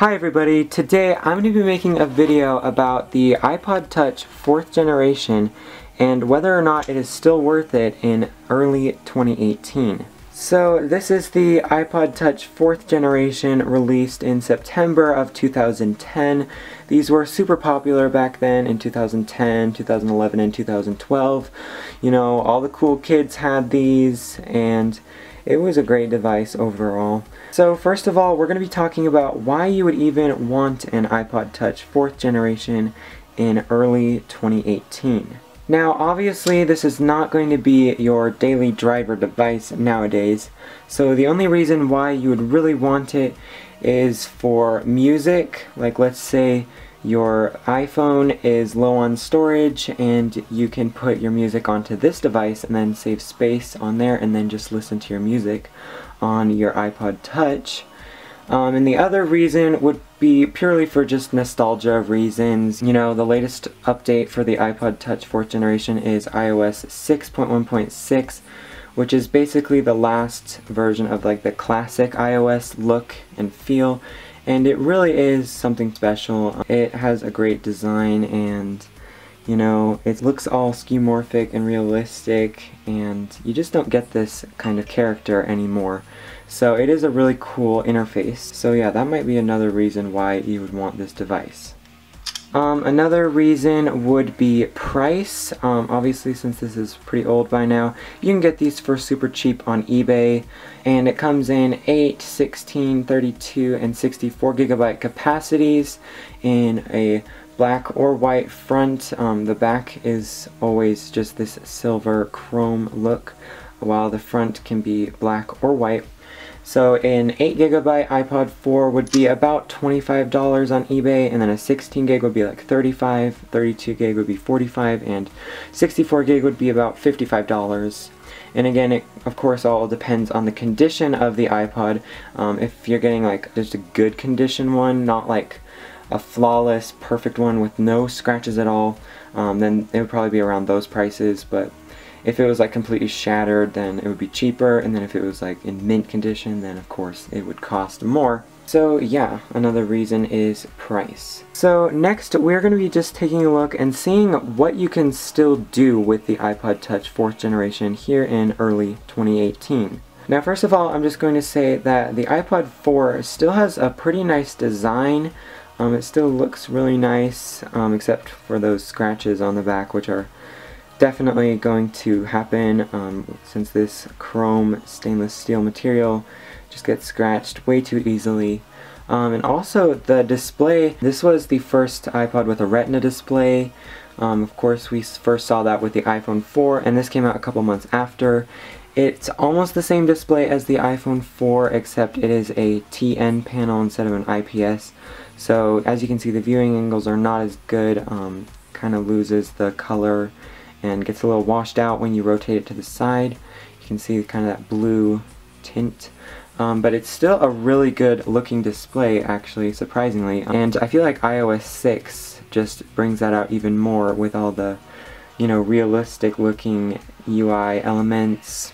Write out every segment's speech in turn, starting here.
Hi everybody, today I'm going to be making a video about the iPod Touch 4th generation and whether or not it is still worth it in early 2018. So this is the iPod Touch 4th generation released in September of 2010. These were super popular back then in 2010, 2011, and 2012. You know, all the cool kids had these and it was a great device overall. So first of all, we're going to be talking about why you would even want an iPod Touch 4th generation in early 2018. Now obviously this is not going to be your daily driver device nowadays, so the only reason why you would really want it is for music, like let's say your iPhone is low on storage and you can put your music onto this device and then save space on there and then just listen to your music on your iPod Touch. Um, and the other reason would be purely for just nostalgia reasons. You know, the latest update for the iPod Touch 4th generation is iOS 6.1.6 which is basically the last version of like the classic iOS look and feel and it really is something special. It has a great design and you know, it looks all skeuomorphic and realistic and you just don't get this kind of character anymore. So it is a really cool interface. So yeah, that might be another reason why you would want this device. Um, another reason would be price. Um, obviously, since this is pretty old by now, you can get these for super cheap on eBay. And it comes in 8, 16, 32, and 64 gigabyte capacities in a black or white front. Um, the back is always just this silver chrome look, while the front can be black or white so an 8 gigabyte iPod 4 would be about $25 on eBay, and then a 16 gig would be like 35, 32 gig would be 45, and 64 gig would be about $55. And again, it of course all depends on the condition of the iPod. Um, if you're getting like just a good condition one, not like a flawless, perfect one with no scratches at all, um, then it would probably be around those prices, but if it was like completely shattered, then it would be cheaper, and then if it was like in mint condition, then of course it would cost more. So yeah, another reason is price. So next we're going to be just taking a look and seeing what you can still do with the iPod Touch 4th generation here in early 2018. Now first of all, I'm just going to say that the iPod 4 still has a pretty nice design. Um, it still looks really nice, um, except for those scratches on the back, which are definitely going to happen um, since this chrome stainless steel material just gets scratched way too easily. Um, and also the display, this was the first iPod with a retina display. Um, of course we first saw that with the iPhone 4 and this came out a couple months after. It's almost the same display as the iPhone 4 except it is a TN panel instead of an IPS. So as you can see the viewing angles are not as good, um, kind of loses the color and gets a little washed out when you rotate it to the side. You can see kind of that blue tint. Um, but it's still a really good looking display actually, surprisingly. And I feel like iOS 6 just brings that out even more with all the, you know, realistic looking UI elements.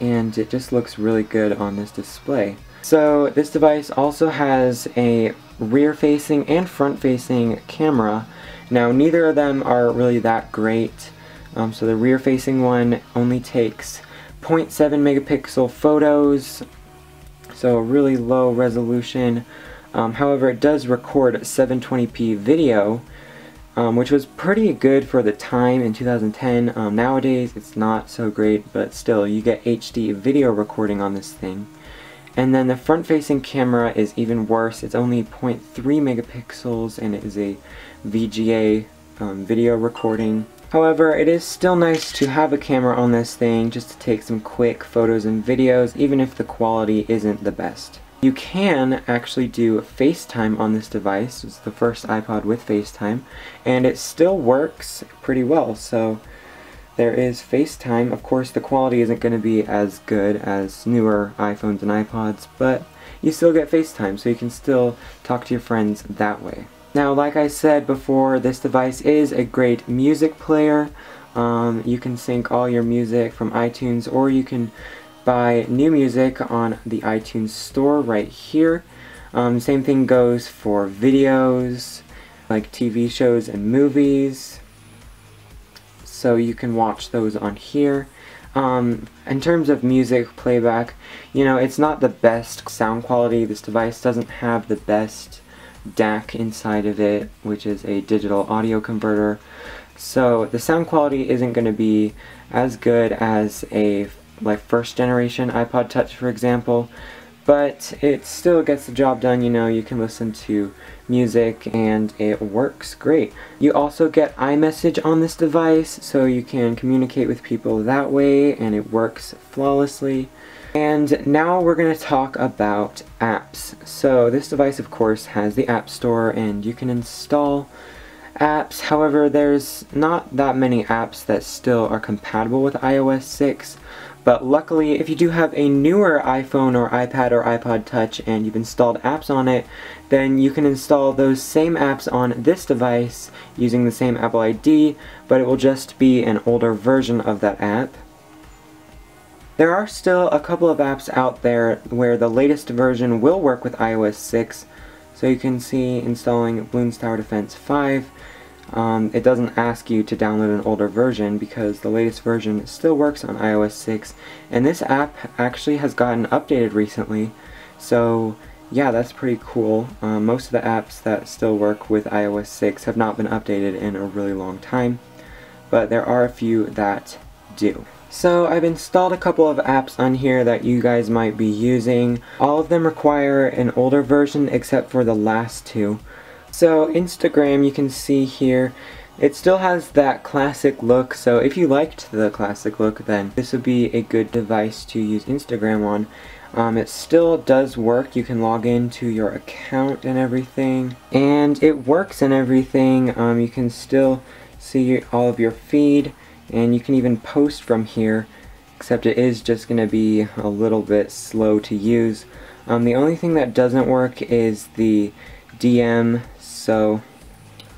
And it just looks really good on this display. So this device also has a rear facing and front facing camera now neither of them are really that great. Um, so the rear facing one only takes 0.7 megapixel photos, so really low resolution. Um, however, it does record 720p video, um, which was pretty good for the time in 2010. Um, nowadays, it's not so great, but still, you get HD video recording on this thing. And then the front-facing camera is even worse. It's only 0.3 megapixels and it is a VGA um, video recording. However, it is still nice to have a camera on this thing just to take some quick photos and videos even if the quality isn't the best. You can actually do FaceTime on this device. It's the first iPod with FaceTime and it still works pretty well so there is FaceTime. Of course, the quality isn't going to be as good as newer iPhones and iPods, but you still get FaceTime, so you can still talk to your friends that way. Now, like I said before, this device is a great music player. Um, you can sync all your music from iTunes, or you can buy new music on the iTunes store right here. Um, same thing goes for videos, like TV shows and movies. So you can watch those on here. Um, in terms of music playback, you know, it's not the best sound quality. This device doesn't have the best DAC inside of it, which is a digital audio converter. So the sound quality isn't going to be as good as a like first generation iPod Touch, for example but it still gets the job done, you know, you can listen to music and it works great. You also get iMessage on this device, so you can communicate with people that way and it works flawlessly. And now we're going to talk about apps. So this device of course has the App Store and you can install apps. However, there's not that many apps that still are compatible with iOS 6. But luckily, if you do have a newer iPhone or iPad or iPod Touch and you've installed apps on it, then you can install those same apps on this device using the same Apple ID, but it will just be an older version of that app. There are still a couple of apps out there where the latest version will work with iOS 6, so you can see installing Bloons Tower Defense 5, um, it doesn't ask you to download an older version because the latest version still works on iOS 6 and this app actually has gotten updated recently so yeah that's pretty cool um, most of the apps that still work with iOS 6 have not been updated in a really long time but there are a few that do. So I've installed a couple of apps on here that you guys might be using. All of them require an older version except for the last two. So Instagram you can see here it still has that classic look. So if you liked the classic look then this would be a good device to use Instagram on. Um, it still does work, you can log into your account and everything. And it works and everything, um, you can still see all of your feed. And you can even post from here except it is just going to be a little bit slow to use. Um, the only thing that doesn't work is the DM so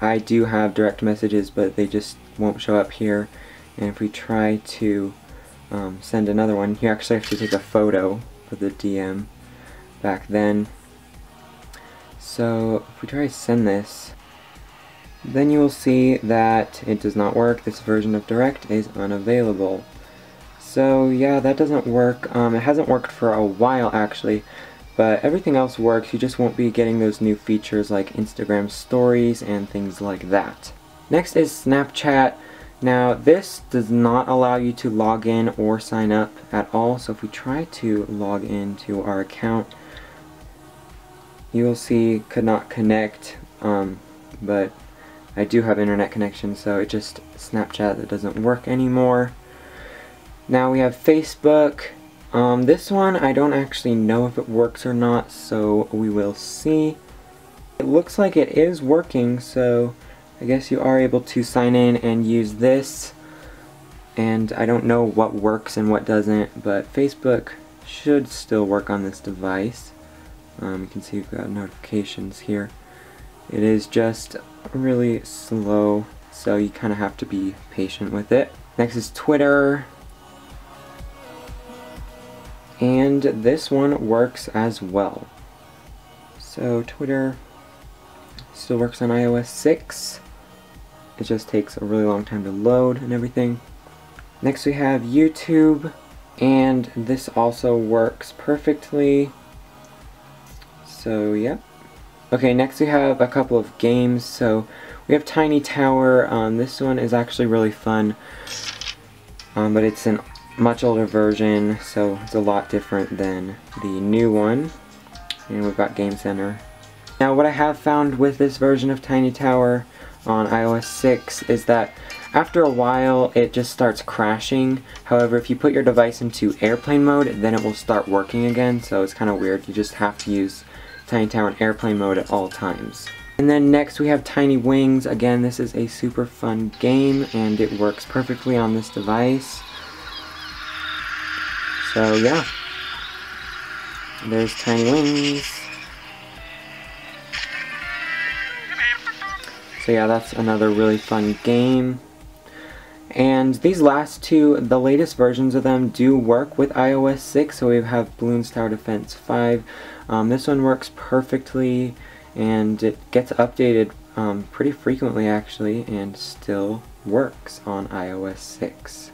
I do have direct messages but they just won't show up here. And if we try to um, send another one you actually have to take a photo for the DM back then. So if we try to send this then you will see that it does not work. This version of direct is unavailable. So yeah that doesn't work. Um, it hasn't worked for a while actually but everything else works, you just won't be getting those new features like Instagram stories and things like that. Next is Snapchat. Now this does not allow you to log in or sign up at all, so if we try to log into our account, you will see could not connect, um, but I do have internet connection, so it just Snapchat that doesn't work anymore. Now we have Facebook, um, this one, I don't actually know if it works or not, so we will see. It looks like it is working, so I guess you are able to sign in and use this. And I don't know what works and what doesn't, but Facebook should still work on this device. Um, you can see we've got notifications here. It is just really slow, so you kind of have to be patient with it. Next is Twitter and this one works as well. So Twitter still works on iOS 6. It just takes a really long time to load and everything. Next we have YouTube, and this also works perfectly. So, yep. Okay, next we have a couple of games. So, we have Tiny Tower. Um, this one is actually really fun, um, but it's an much older version, so it's a lot different than the new one. And we've got Game Center. Now what I have found with this version of Tiny Tower on iOS 6 is that after a while it just starts crashing. However, if you put your device into airplane mode, then it will start working again, so it's kind of weird. You just have to use Tiny Tower in airplane mode at all times. And then next we have Tiny Wings. Again, this is a super fun game and it works perfectly on this device. So yeah. There's Tiny Wings. So yeah, that's another really fun game. And these last two, the latest versions of them do work with iOS 6, so we have Bloons Tower Defense 5. Um, this one works perfectly and it gets updated um, pretty frequently actually and still works on iOS 6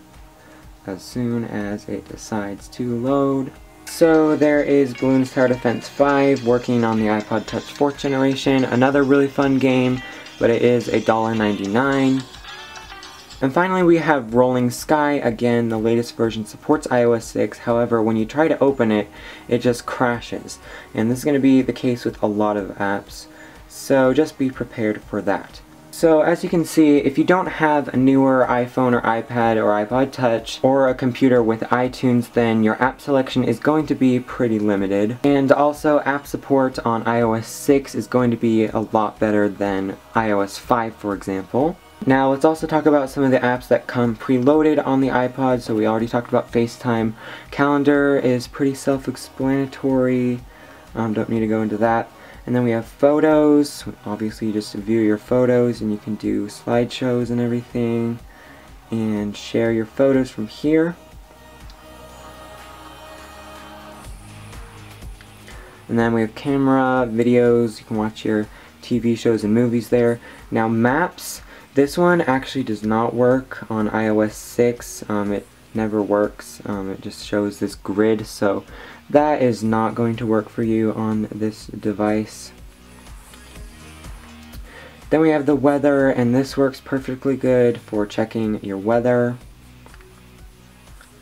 as soon as it decides to load. So there is Bloons Tower Defense 5 working on the iPod Touch 4th generation, another really fun game, but it is $1.99. And finally we have Rolling Sky, again the latest version supports iOS 6, however when you try to open it, it just crashes. And this is going to be the case with a lot of apps, so just be prepared for that. So as you can see, if you don't have a newer iPhone or iPad or iPod Touch or a computer with iTunes, then your app selection is going to be pretty limited. And also app support on iOS 6 is going to be a lot better than iOS 5 for example. Now let's also talk about some of the apps that come preloaded on the iPod. So we already talked about FaceTime. Calendar is pretty self-explanatory. Um, don't need to go into that. And then we have photos. Obviously you just view your photos and you can do slideshows and everything. And share your photos from here. And then we have camera, videos, you can watch your TV shows and movies there. Now maps, this one actually does not work on iOS 6. Um, it never works. Um, it just shows this grid, so that is not going to work for you on this device. Then we have the weather, and this works perfectly good for checking your weather.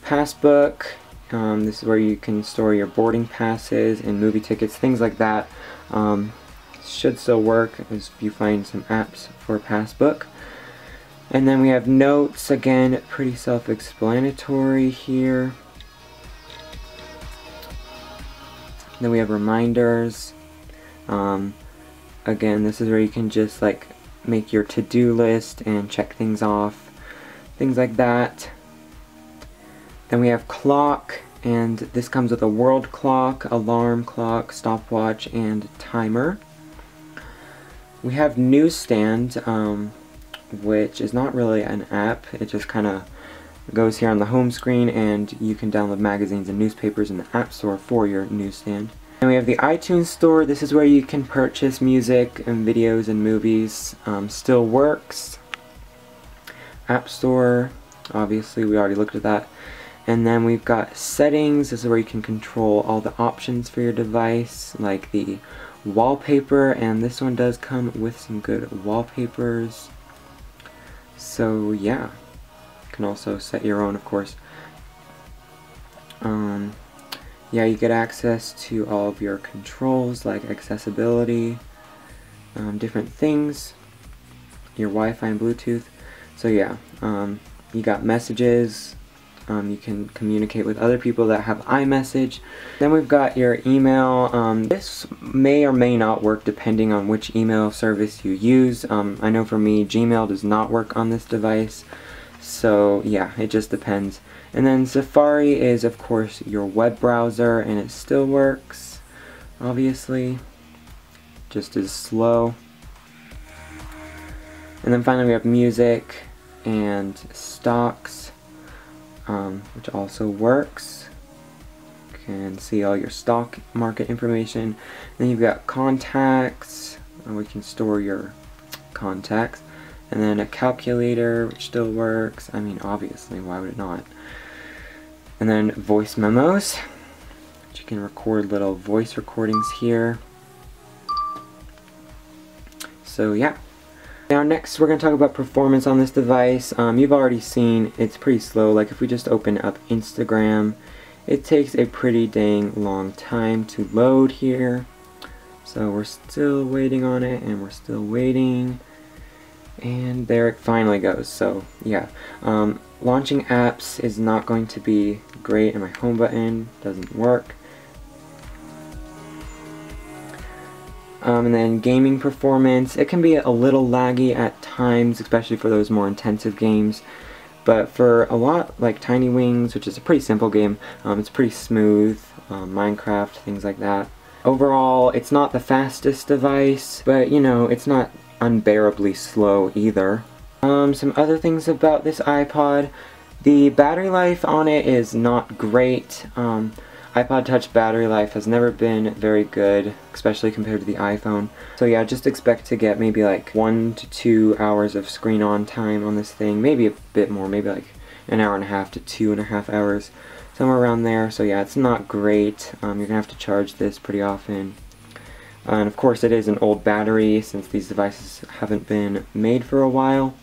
Passbook, um, this is where you can store your boarding passes and movie tickets, things like that. Um, should still work if you find some apps for Passbook. And then we have notes, again, pretty self-explanatory here. Then we have reminders. Um, again, this is where you can just like make your to-do list and check things off. Things like that. Then we have clock, and this comes with a world clock, alarm clock, stopwatch, and timer. We have newsstand, um, which is not really an app. It just kind of goes here on the home screen and you can download magazines and newspapers in the App Store for your newsstand. And we have the iTunes Store. This is where you can purchase music and videos and movies. Um, still works. App Store, obviously we already looked at that. And then we've got settings. This is where you can control all the options for your device, like the wallpaper. And this one does come with some good wallpapers. So yeah, can also set your own of course. Um, yeah, you get access to all of your controls like accessibility, um, different things, your Wi-Fi and Bluetooth. So yeah, um, you got messages, um, you can communicate with other people that have iMessage. Then we've got your email. Um, this may or may not work depending on which email service you use. Um, I know for me, Gmail does not work on this device. So yeah, it just depends. And then Safari is of course your web browser and it still works, obviously. Just as slow. And then finally we have music and stocks um, which also works. You can see all your stock market information. Then you've got contacts, we can store your contacts. And then a calculator, which still works. I mean, obviously, why would it not? And then voice memos, which you can record little voice recordings here. So yeah, now next we're going to talk about performance on this device. Um, you've already seen it's pretty slow. Like if we just open up Instagram, it takes a pretty dang long time to load here. So we're still waiting on it and we're still waiting. And there it finally goes. So yeah, um, launching apps is not going to be great and my home button doesn't work. Um, and then gaming performance, it can be a little laggy at times, especially for those more intensive games. But for a lot like Tiny Wings, which is a pretty simple game, um, it's pretty smooth, um, Minecraft, things like that. Overall, it's not the fastest device, but you know, it's not unbearably slow either. Um, some other things about this iPod, the battery life on it is not great. Um, iPod Touch battery life has never been very good, especially compared to the iPhone. So yeah, just expect to get maybe like one to two hours of screen on time on this thing, maybe a bit more, maybe like an hour and a half to two and a half hours, somewhere around there. So yeah, it's not great. Um, you're gonna have to charge this pretty often. Uh, and of course it is an old battery since these devices haven't been made for a while.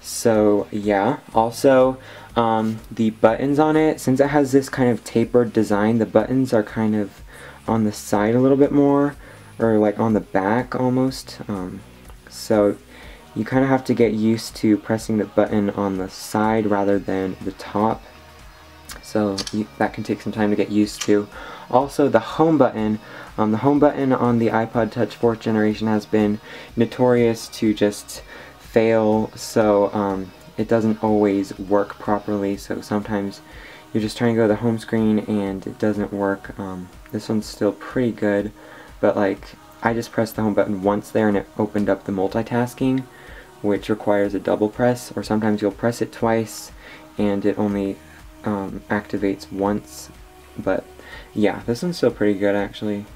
So yeah, also um, the buttons on it, since it has this kind of tapered design, the buttons are kind of on the side a little bit more, or like on the back almost. Um, so you kind of have to get used to pressing the button on the side rather than the top. So that can take some time to get used to. Also the home button, um, the home button on the iPod Touch 4th generation has been notorious to just fail, so um, it doesn't always work properly, so sometimes you're just trying to go to the home screen and it doesn't work. Um, this one's still pretty good, but like I just pressed the home button once there and it opened up the multitasking, which requires a double press, or sometimes you'll press it twice and it only um, activates once, but yeah, this one's still pretty good actually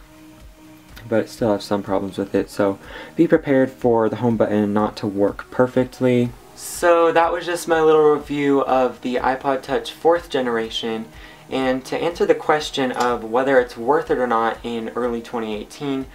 but still have some problems with it. So be prepared for the home button not to work perfectly. So that was just my little review of the iPod Touch 4th generation. And to answer the question of whether it's worth it or not in early 2018,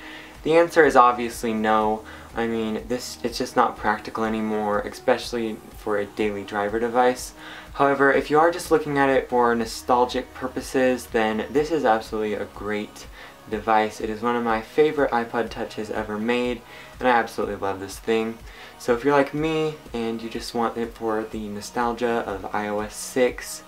the answer is obviously no. I mean, this it's just not practical anymore, especially for a daily driver device. However, if you are just looking at it for nostalgic purposes, then this is absolutely a great device. It is one of my favorite iPod Touches ever made, and I absolutely love this thing. So if you're like me, and you just want it for the nostalgia of iOS 6,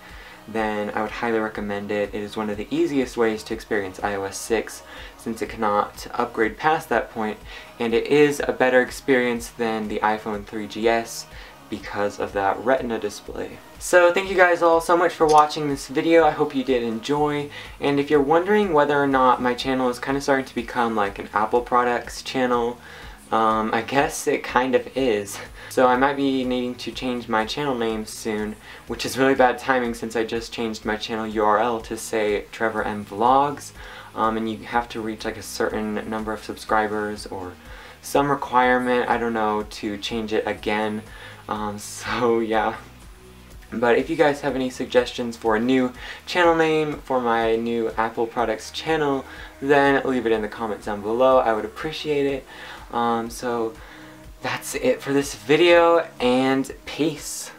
then I would highly recommend it. It is one of the easiest ways to experience iOS 6 since it cannot upgrade past that point and it is a better experience than the iPhone 3GS because of that retina display. So thank you guys all so much for watching this video. I hope you did enjoy. And if you're wondering whether or not my channel is kind of starting to become like an Apple products channel, um, I guess it kind of is. So I might be needing to change my channel name soon, which is really bad timing since I just changed my channel URL to say Trevor M Vlogs. Um, and you have to reach like a certain number of subscribers or some requirement, I don't know, to change it again. Um, so yeah. But if you guys have any suggestions for a new channel name for my new Apple products channel, then leave it in the comments down below. I would appreciate it. Um, so that's it for this video, and peace.